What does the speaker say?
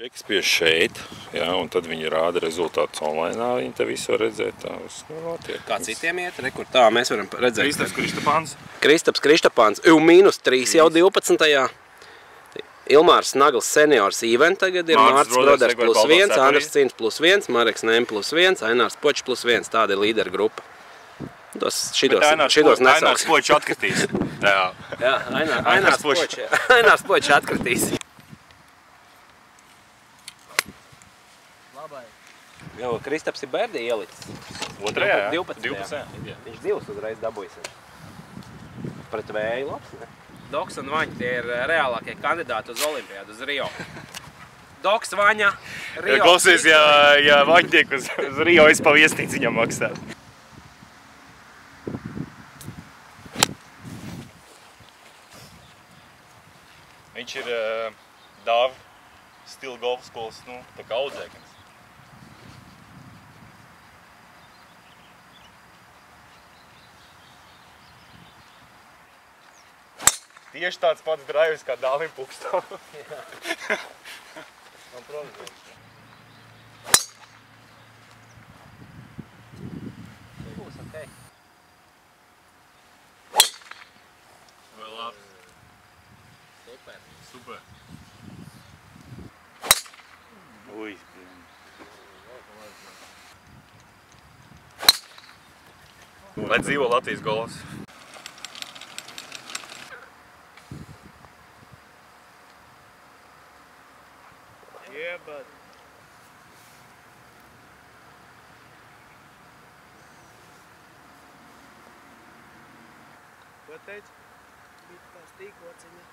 Džeks pie šeit, jā, un tad viņi rāda rezultātus online. Viņi te visu var redzēt. Tā nu, notiek. Kā citiem iet, re, kur tā mēs varam redzēt. Kristaps Kristapāns. Kristaps Kristapāns, jau mīnus 3 jau 12. Ilmārs Nagls seniors event tagad ir Mārcis Broders, plus Balbals 1, Cepurī. Andris Cīns plus 1, Mareks Nēm plus 1, Ainārs Počs plus 1. Tāda ir līderu grupa. Tos, šitos, šitos nesauks. Spočs atkritīs. jā. Jā, Ainā, Ainārs Ainārs Počs. Počs. Ainārs Počs atkritīs. Jo, Kristaps ir Bērdi ielicis. Otrajā, jā. 12. 12. jā. Viņš divus uzreiz dabūjis. Pret vēju labs, ne? Doks un Vaņa tie ir eh, reālākie kandidāti uz Olimpiādu, uz Rio. Doks, Vaņa, Ja Rio. klausies, ja, ja vaņtiek uz, uz Rio, es pa viesnīcu viņam maksātu. Viņš ir uh, Dāvi stila golfa skolas, nu, tā kā audzēknis. Tieši tāds pats drivers kā Dāvim Pukstam. Un provizoriski. Būs ok. Vai labi? Super. Super. Ui, Lai dzīvo Latvijas gols. Yeah, but Ko teici? Bija tā stīkociņa.